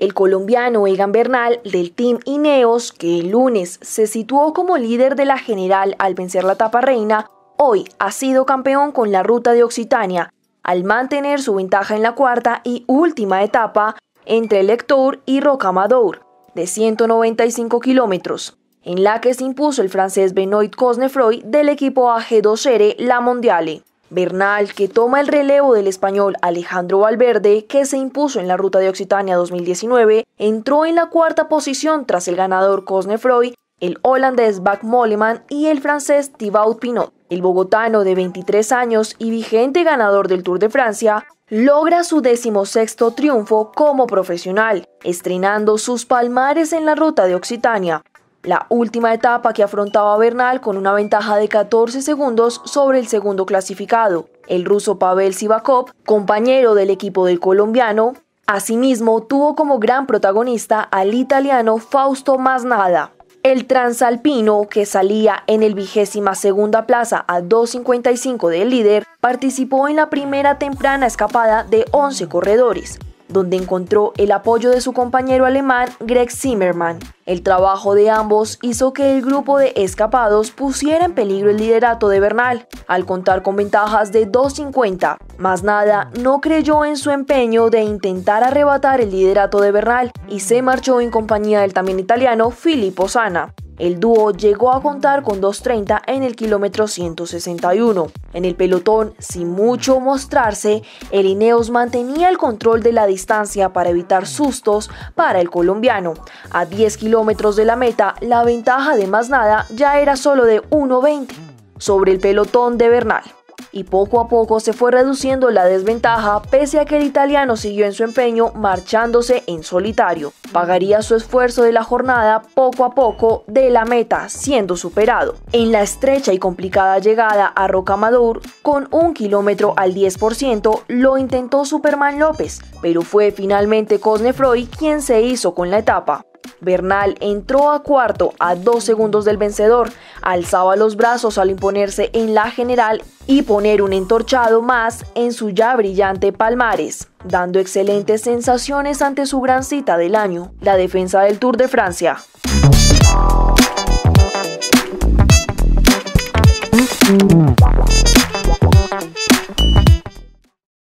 El colombiano Egan Bernal del Team Ineos, que el lunes se situó como líder de la general al vencer la etapa reina, hoy ha sido campeón con la ruta de Occitania, al mantener su ventaja en la cuarta y última etapa entre Lectour y Rocamadour, de 195 kilómetros, en la que se impuso el francés Benoit Cosnefroy del equipo AG2R La Mondiale. Bernal, que toma el relevo del español Alejandro Valverde, que se impuso en la ruta de Occitania 2019, entró en la cuarta posición tras el ganador Cosnefroy, el holandés Bach Moleman y el francés Thibaut Pinot. El bogotano de 23 años y vigente ganador del Tour de Francia logra su decimosexto triunfo como profesional, estrenando sus palmares en la ruta de Occitania, la última etapa que afrontaba Bernal con una ventaja de 14 segundos sobre el segundo clasificado, el ruso Pavel Sivakov, compañero del equipo del colombiano. Asimismo, tuvo como gran protagonista al italiano Fausto Masnada. El transalpino, que salía en el vigésima segunda plaza a 2.55 del líder, participó en la primera temprana escapada de 11 corredores, donde encontró el apoyo de su compañero alemán Greg Zimmermann. El trabajo de ambos hizo que el grupo de escapados pusiera en peligro el liderato de Bernal, al contar con ventajas de 2.50. Más nada, no creyó en su empeño de intentar arrebatar el liderato de Bernal y se marchó en compañía del también italiano Filippo Sana. El dúo llegó a contar con 2.30 en el kilómetro 161. En el pelotón, sin mucho mostrarse, el Ineos mantenía el control de la distancia para evitar sustos para el colombiano. A 10 kilómetros de la meta, la ventaja de más nada ya era solo de 1.20 sobre el pelotón de Bernal y poco a poco se fue reduciendo la desventaja pese a que el italiano siguió en su empeño marchándose en solitario. Pagaría su esfuerzo de la jornada poco a poco de la meta siendo superado. En la estrecha y complicada llegada a Rocamadour, con un kilómetro al 10%, lo intentó Superman López, pero fue finalmente Cosnefroy quien se hizo con la etapa. Bernal entró a cuarto a dos segundos del vencedor, alzaba los brazos al imponerse en la general y poner un entorchado más en su ya brillante palmares, dando excelentes sensaciones ante su gran cita del año, la defensa del Tour de Francia.